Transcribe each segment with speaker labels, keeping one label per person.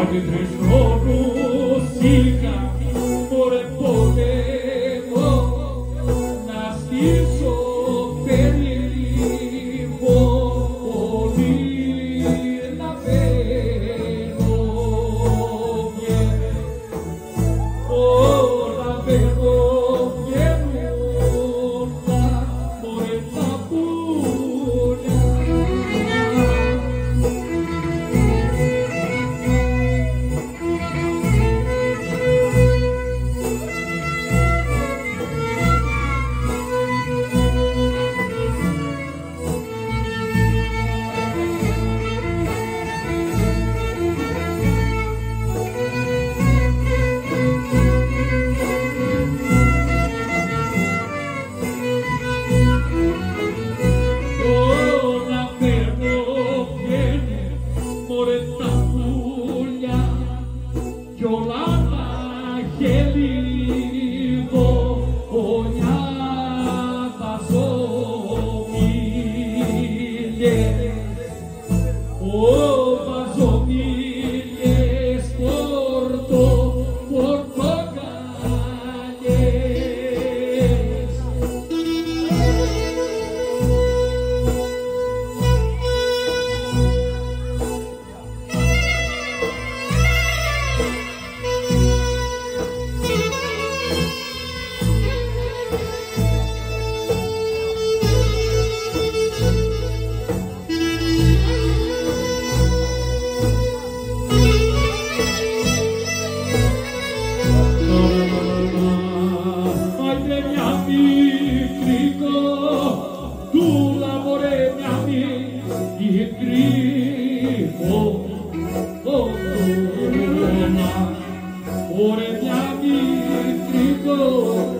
Speaker 1: Pode três cobros, siga. boa.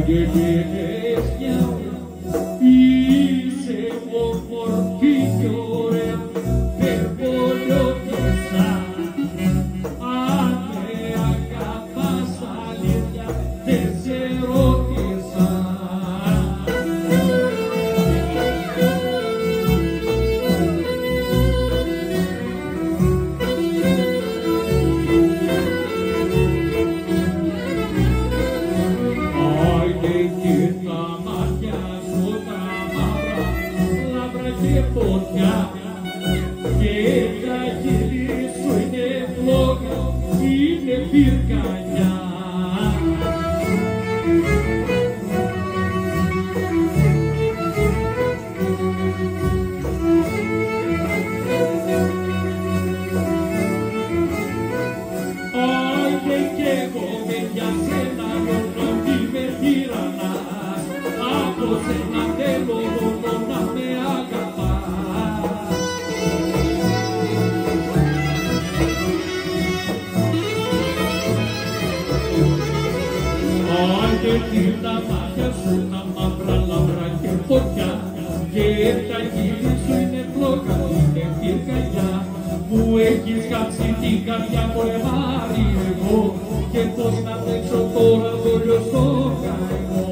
Speaker 1: forgiveness. You Yeah. Εκεί τα μάτια σου τα μαύρα λαμπρά και φωτιά. Και τα χείλη σου είναι πλόκα, είναι πυρκαγιά. Που έχεις κάψει την καρδιά πολεμάρι εγώ. Και πώς να παίξω τώρα το λιωστό καημό.